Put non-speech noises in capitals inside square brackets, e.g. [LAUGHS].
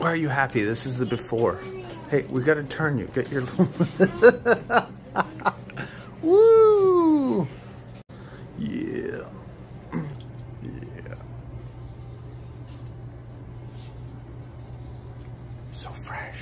Why are you happy? This is the before. Hey, we gotta turn you. Get your [LAUGHS] Woo! Yeah. Yeah. So fresh.